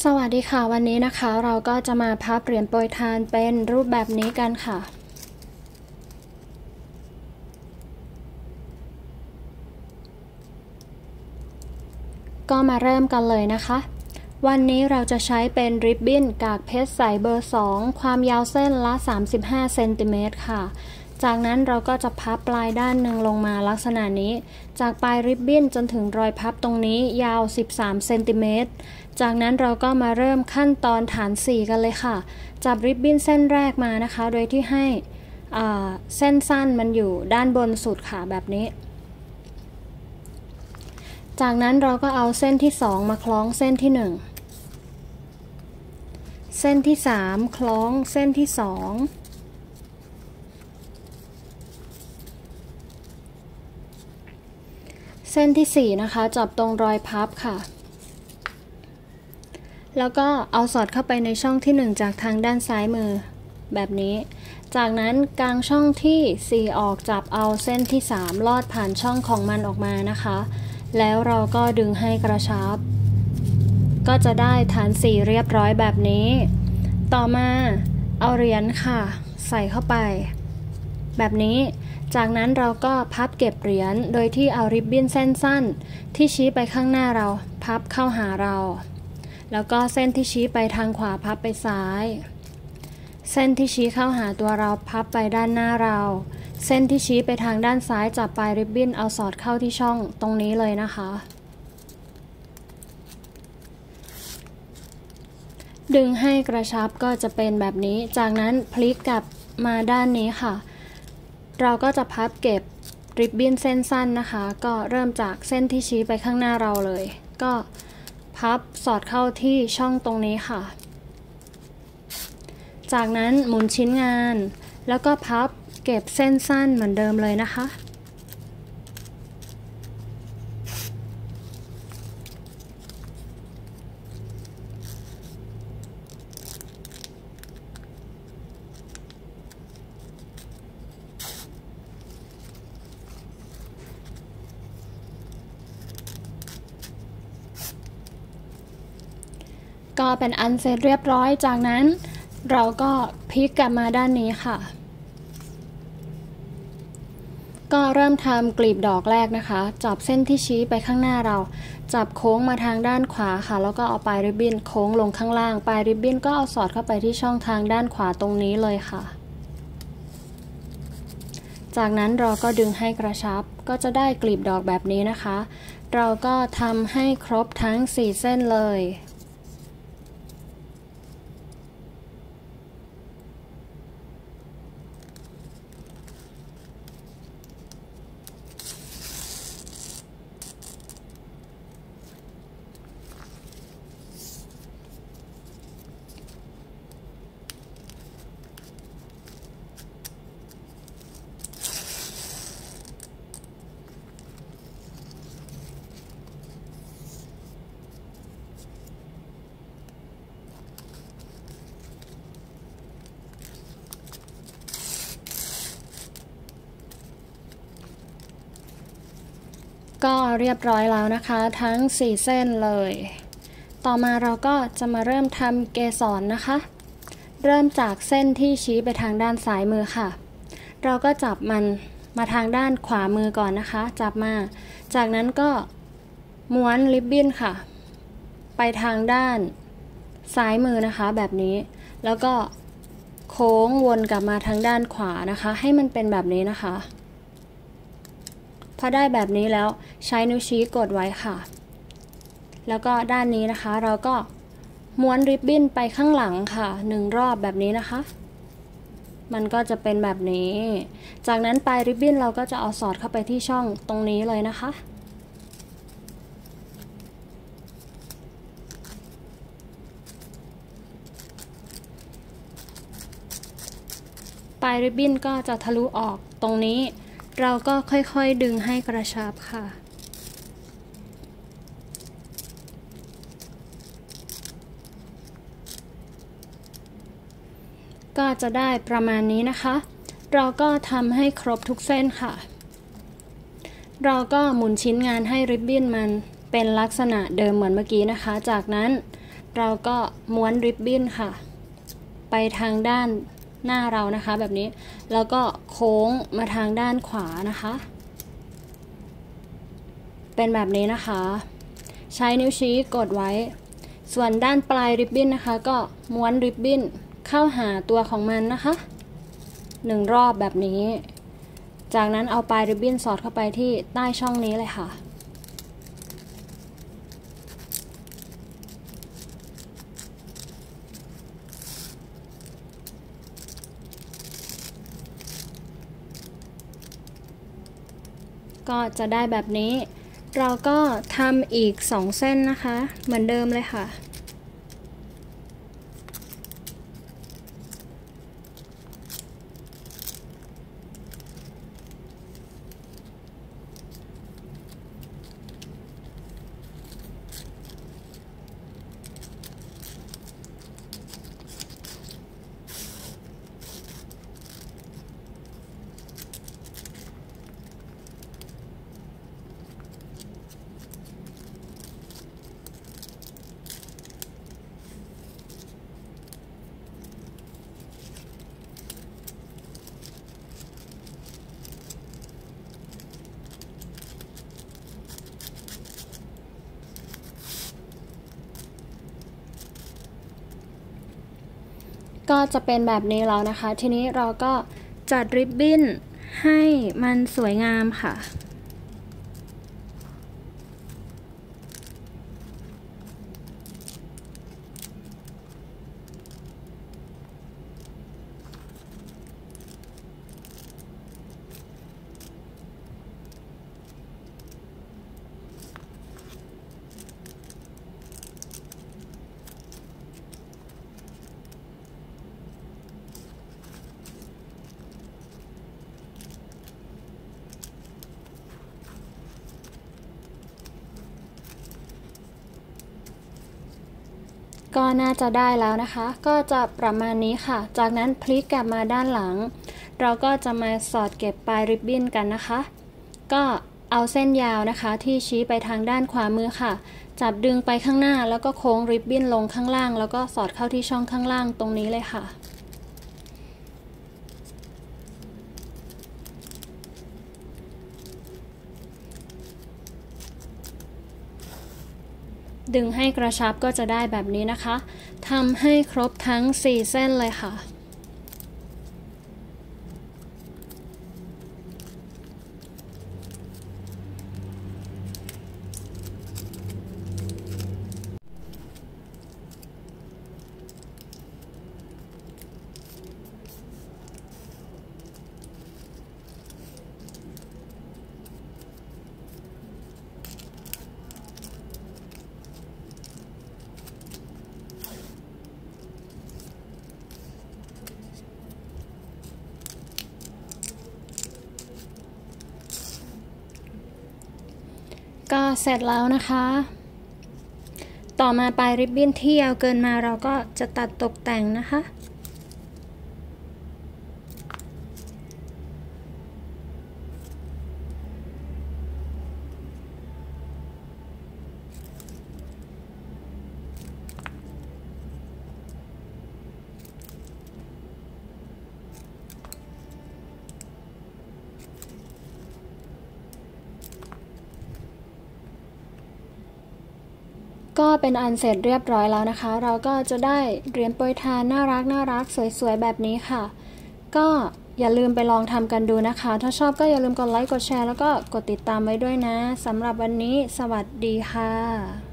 สวัสดีค่ะ วันนี้นะคะเราก็จะมาพับเหรียญโปรยทานเป็นรูปแบบนี้กันค่ะ ก็มาเริ่มกันเลยนะคะ วันนี้เราจะใช้เป็นริบบิ้นกากเพชรใสเบอร์ 2 ความยาวเส้นละ 35เซนติเมตรค่ะ จากนั้นเราก็จะพับปลายด้านหนึ่งลงมาลักษณะนี้ จากปลายริบบิ้นจนถึงรอยพับตรงนี้ยาว 13 เซนติเมตร จากนั้นเราก็มาเริ่มขั้นตอนฐาน 4 กันเลยค่ะ จับริบบิ้นเส้นแรกมานะคะ โดยที่ให้เส้นสั้นมันอยู่ด้านบนสุดค่ะแบบนี้ จากนั้นเราก็เอาเส้นที่ 2 มาคล้องเส้นที่ 1 เส้นที่ 3 คล้องเส้นที่ 2 เส้นที่ 4 นะคะจับตรงรอยพับค่ะ แล้วก็เอาสอดเข้าไปในช่องที่ 1 จากทางด้านซ้ายมือ แบบนี้ จากนั้นกลางช่องที่ 4 ออกจับเอาเส้นที่ 3 ลอดผ่านช่องของมันออกมานะคะ แล้วเราก็ดึงให้กระชับ ก็จะได้ฐาน 4 เรียบร้อยแบบนี้ ต่อมาเอาเหรียญค่ะ ใส่เข้าไป แบบนี้ จากนั้นเราก็พับเก็บเหรียญโดยที่เอาริบบิ้นเส้นสั้น ที่ชี้ไปข้างหน้าเราพับเข้าหาเรา แล้วก็เส้นที่ชี้ไปทางขวาพับไปซ้าย เส้นที่ชี้เข้าหาตัวเราพับไปด้านหน้าเรา เส้นที่ชี้ไปทางด้านซ้ายจับปลายริบบิ้นเอาสอดเข้าที่ช่องตรงนี้เลยนะคะ ดึงให้กระชับก็จะเป็นแบบนี้ จากนั้นพลิกกลับมาด้านนี้ค่ะ เราก็จะพับเก็บริบบิ้นเส้นสั้นนะคะ ก็เริ่มจากเส้นที่ชี้ไปข้างหน้าเราเลย ก็พับสอดเข้าที่ช่องตรงนี้ค่ะ จากนั้นหมุนชิ้นงาน แล้วก็พับเก็บเส้นสั้นเหมือนเดิมเลยนะคะ ก็เป็นอันเสร็จเรียบร้อยจากนั้นเราก็พลิกกลับมาด้านนี้ค่ะ ก็เริ่มทำกลีบดอกแรกนะคะ จับเส้นที่ชี้ไปข้างหน้าเรา จับโค้งมาทางด้านขวาค่ะ แล้วก็เอาปลายริบบิ้นโค้งลงข้างล่าง ปลายริบบิ้นก็เอาสอดเข้าไปที่ช่องทางด้านขวาตรงนี้เลยค่ะ จากนั้นเราก็ดึงให้กระชับ ก็จะได้กลีบดอกแบบนี้นะคะ เราก็ทำให้ครบทั้ง 4 เส้นเลย ก็เรียบร้อยแล้วนะคะทั้ง 4 เส้นเลย ต่อมาเราก็จะมาเริ่มทำเกสรนนะคะ เริ่มจากเส้นที่ชี้ไปทางด้านซ้ายมือค่ะ เราก็จับมันมาทางด้านขวามือก่อนนะคะ จับมา จากนั้นก็ม้วนริบบิ้นค่ะ ไปทางด้านซ้ายมือนะคะ แบบนี้ แล้วก็โค้งวนกลับมาทางด้านขวานะคะ ให้มันเป็นแบบนี้นะคะ พอได้แบบนี้แล้วใช้นิ้วชี้กดไว้ค่ะ แล้วก็ด้านนี้นะคะ เราก็ม้วนริบบิ้นไปข้างหลังค่ะหนึ่งรอบแบบนี้นะคะ มันก็จะเป็นแบบนี้ จากนั้นปลายริบบิ้นเราก็จะเอาสอดเข้าไปที่ช่องตรงนี้เลยนะคะปลายริบบิ้นก็จะทะลุออกตรงนี้ เราก็ค่อยๆดึงให้กระชับค่ะ ก็จะได้ประมาณนี้นะคะ เราก็ทำให้ครบทุกเส้นค่ะ เราก็หมุนชิ้นงานให้ริบบิ้นมันเป็นลักษณะเดิมเหมือนเมื่อกี้นะคะ จากนั้นเราก็ม้วนริบบิ้นค่ะ ไปทางด้าน หน้าเรานะคะแบบนี้ แล้วก็โค้งมาทางด้านขวานะคะ เป็นแบบนี้นะคะ ใช้นิ้วชี้กดไว้ ส่วนด้านปลายริบบิ้นนะคะ ก็ม้วนริบบิ้นเข้าหาตัวของมันนะคะหนึ่งรอบแบบนี้ จากนั้นเอาปลายริบบิ้นสอดเข้าไปที่ใต้ช่องนี้เลยค่ะ ก็จะได้แบบนี้ เราก็ทำอีก 2 เส้นนะคะ เหมือนเดิมเลยค่ะ ก็จะเป็นแบบนี้แล้วนะคะ ทีนี้เราก็จัดริบบิ้นให้มันสวยงามค่ะ ก็น่าจะได้แล้วนะคะ ก็จะประมาณนี้ค่ะ จากนั้นพลิกกลับมาด้านหลัง เราก็จะมาสอดเก็บปลายริบบิ้นกันนะคะ ก็เอาเส้นยาวนะคะที่ชี้ไปทางด้านขวามือค่ะ จับดึงไปข้างหน้าแล้วก็โค้งริบบิ้นลงข้างล่าง แล้วก็สอดเข้าที่ช่องข้างล่างตรงนี้เลยค่ะ ดึงให้กระชับก็จะได้แบบนี้นะคะทำให้ครบทั้ง4เส้นเลยค่ะ ก็เสร็จแล้วนะคะ ต่อมาปลายริบบิ้นที่ยาวเกินมาเราก็จะตัดตกแต่งนะคะ ก็เป็นอันเสร็จเรียบร้อยแล้วนะคะ เราก็จะได้เหรียญโปรยทานน่ารักน่ารักสวยๆ แบบนี้ค่ะ ก็อย่าลืมไปลองทำกันดูนะคะ ถ้าชอบก็อย่าลืมกดไลค์กดแชร์แล้วก็กดติดตามไว้ด้วยนะสำหรับวันนี้ สวัสดีค่ะ